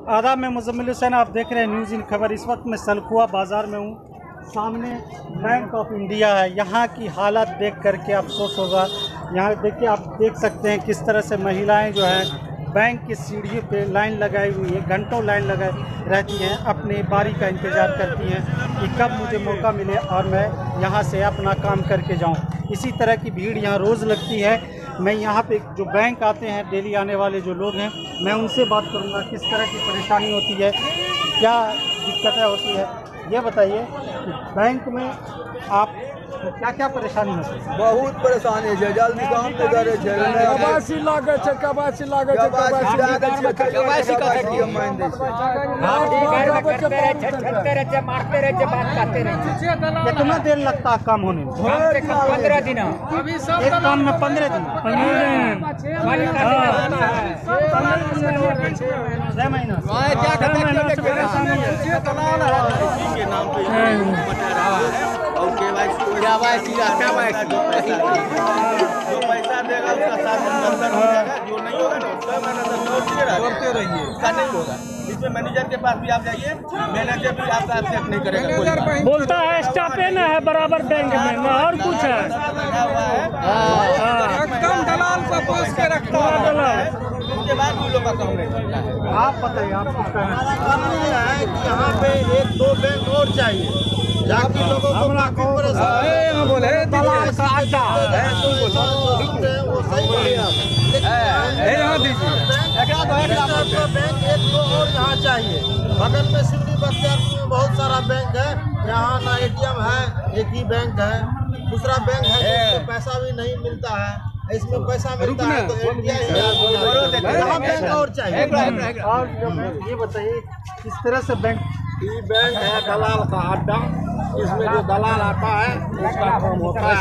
आदाब मैं मुजम्मिल हुसैन, आप देख रहे हैं न्यूज़ इन खबर। इस वक्त मैं सलखुआ बाज़ार में हूँ। सामने बैंक ऑफ़ इंडिया है। यहाँ की हालत देख करके अफसोस होगा। यहाँ देखिए, आप देख सकते हैं किस तरह से महिलाएँ जो हैं बैंक की सीढ़ी पे लाइन लगाई हुई है, घंटों लाइन लगाई रहती हैं, अपने बारी का इंतज़ार करती हैं कि कब मुझे मौका मिले और मैं यहाँ से अपना काम करके जाऊँ। इसी तरह की भीड़ यहाँ रोज़ लगती है। मैं यहाँ पे जो बैंक आते हैं डेली आने वाले जो लोग हैं, मैं उनसे बात करूँगा किस तरह की परेशानी होती है, क्या दिक्कतें होती है। ये बताइए बैंक में आप क्या क्या परेशानी है बहुत परेशानी छै जल्दी काम नहि करे छै कबासी लागे छै कबासी लागे छै कबासी लागै छै कबासी कबासी हम मानि दै छै करते रहते मारते रहते बात करते रहते कितना देर लगता है काम होने में कम से कम पंद्रह दिन एक काम में पंद्रह दिन छह महीना से। के नाम पे बता रहा है और केवाईसी केवाईसी जो पैसा देगा उसका साथ हो जाएगा जो नहीं होगा ना लौटते रहिए। उसका नहीं होगा। इसमें मैनेजर के पास भी आप जाइए मैनेजर भी आपका एक्सेप्ट नहीं करेगा बोलता है स्टाफे न है बराबर बैंक में न और कुछ है। है। एकदम दलाल को पोस के रखता है उसके बाद भी लोग का काम है। आप बताइए आप कुछ कहना कानून है कि यहाँ पे एक दो बैंक और चाहिए। जाकि लोगों को काफ़ी परेशानी बोले दलाल का अड्डा है वो सही नहीं है यहाँ दीजिए बैंक एक दो और यहाँ चाहिए। बगल में सिमरी बख्तियारपुर में बहुत सारा बैंक है। यहाँ ना एटीएम है एक ही बैंक है। दूसरा बैंक है जिसमें पैसा भी नहीं मिलता है। इसमें पैसा मिलता है तो एटीएम ही यहाँ बैंक और चाहिए। और ये बताइए किस तरह से बैंक ये बैंक है दलाल का अड्डा। इसमें जो दलाल आता है उसका काम होता है।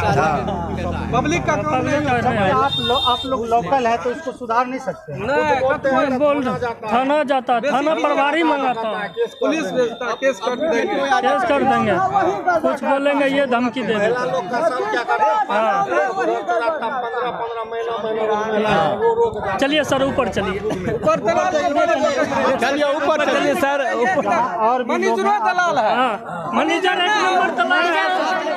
पब्लिक का काम नहीं आप लो, आप लोग लोकल है तो इसको सुधार नहीं सकते। बोलते हैं बोल थाना जाता है। थाना प्रभारी मंगाता है। पुलिस भेजता केस कर देंगे। केस कर देंगे। कुछ बोलेंगे ये धमकी दे हैं चलिए सर ऊपर चलिए। ऊपर चलिए ऊपर चलिए। सर और दलाल है। मैनेजर एक नंबर दलाल है।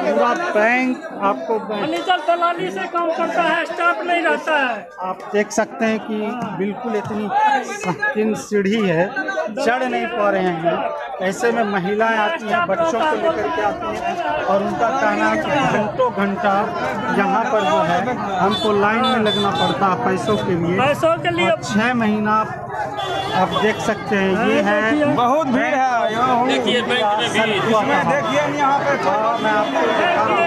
पूरा बैंक आपको मैनेजर दलाली से काम करता है स्टाफ नहीं रहता है। आप देख सकते हैं कि बिल्कुल इतनी सीढ़ी है चढ़ नहीं पा रहे हैं। ऐसे में महिलाएँ आती हैं बच्चों को लेकर के आती हैं और उनका कहना है कि घंटों घंटा यहाँ पर जो है हमको लाइन में लगना पड़ता है पैसों के लिए। पैसों के लिए छः महीना आप देख सकते हैं ये है बहुत भीड़ है देखिए देखिए यहाँ पे मैं आपको दिखा रहा हूँ।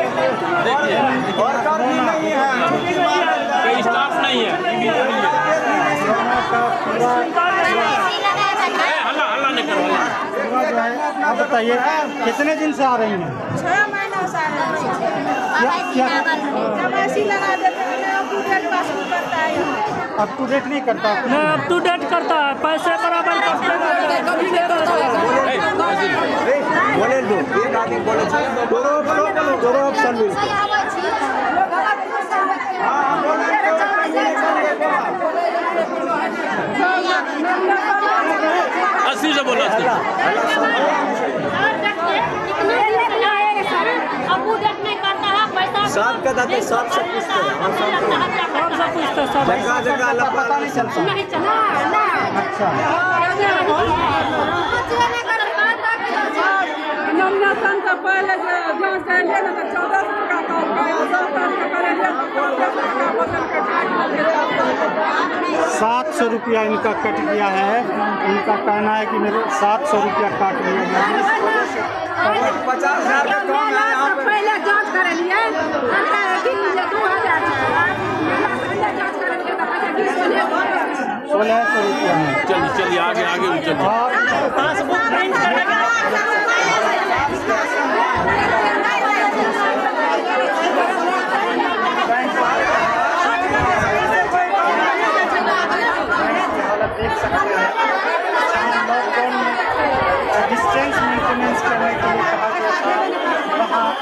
और नहीं है स्टाफ नहीं है कोरोना का पूरा हल्ला हल्ला नहीं करो पूरा जो है आप बताइए कितने दिन से आ रही हैं? छह महीना से लगा देते हैं अप टू डेट नहीं करता न अप टू डेट करता है पैसे बराबर बोले दो एक आदमी बोले छै दोरो दोरो ऑप्शन मिलते अस्सी से बोलो है पैसा साफ़ का दाते साफ़ सब पूछते हैं हम सब और सब कुछ तो सब जगह जगह लपा नहीं चलता नहीं चला अच्छा नॉमिनेशन का पहले जाँच करेंगे ना तो चौदह सौ का करेंगे सब करेंगे सात सौ रुपया इनका कट गया है। इनका कहना है कि मेरे सात सौ रुपया काट लिया गया है। पचास हज़ार का काम है यहाँ पे। पहले जाँच है कि दो हज़ार है सोलह सोलह सौ रुपया। है चलिए चलिए आगे आगे चलिए और हालत देख सकते हैं लॉकडाउन में डिस्टेंस मेंटेनेंस करने के लिए कहा गया था वहाँ इस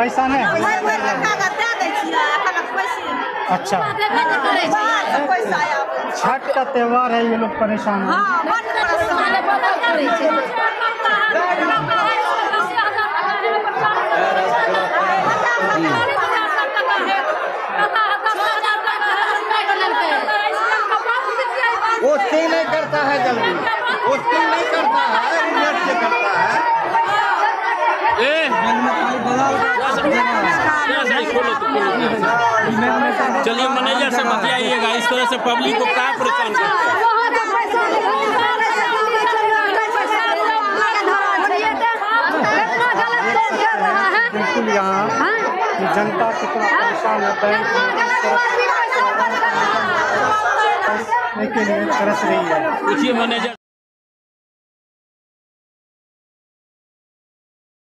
पैसा नहीं? अच्छा। छठ का त्यौहार है, ये लोग परेशान वो स्टिंग नहीं करता है जल्दी। वो नहीं करता है करता है। चलिए मैनेजर से बतियाइएगा इस तरह से पब्लिक को क्या परेशान करते हैं? बिल्कुल यहाँ जनता कितना परेशान है। बैंक के लिए तरस रही है मैनेजर